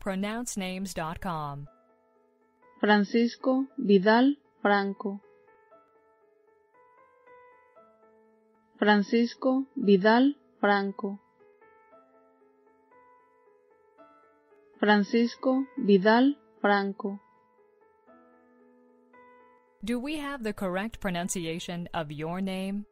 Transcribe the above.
pronouncenames.com. Francisco Vidal Franco. Francisco Vidal Franco. Francisco Vidal Franco. Do we have the correct pronunciation of your name?